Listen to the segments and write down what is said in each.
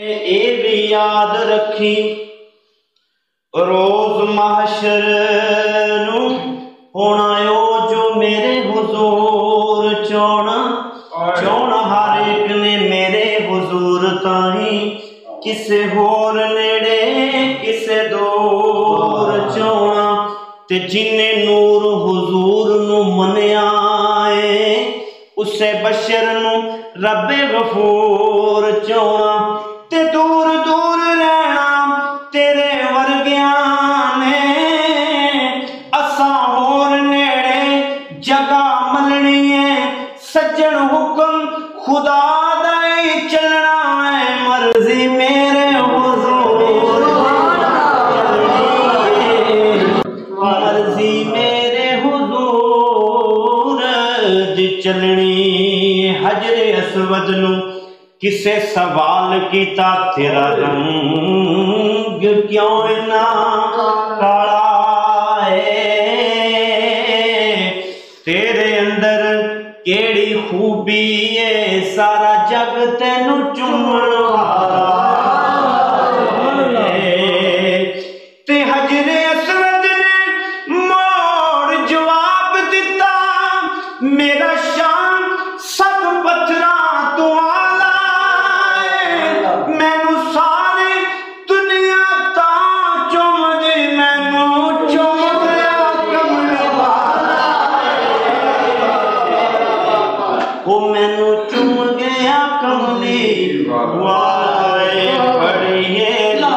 اے بھی یاد رکھی۔ روز محشر نو ہونا او جو میرے حضور چونا۔ چونا ہر ایک نے میرے حضور تائیں۔ کسے ہور نیڑے، کسے دور چونا۔ تے جنہیں نور حضور نو منیا ہے، اسے بشر نو رب غفور چونا۔ دور دور رہنا تیرے ورگیاں نے اساں ہور نیڑے جگہ ملنی ہے۔ سجن حکم خدا دائی چلنا ہے۔ مرضی میرے حضور۔ مرضی میرے حضور۔ جی چلنی حجر اسود نو۔ کسے سوال کیتا، تیرا رنگ کیوں نہ کالا ہے؟ تیرے اندر کیڑی خوبی ہے، سارا جگ تینو چومن او مینو چوم گیا کملی والے بڑیے لا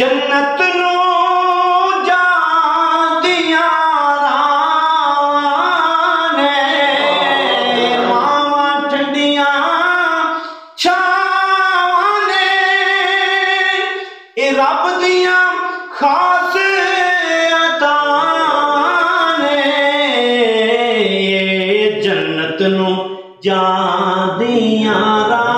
جنت نو جاندیاں رانے ماواں ٹھنڈیاں چھانے اے رب دیاں خاص جنت نو جا جاندیاں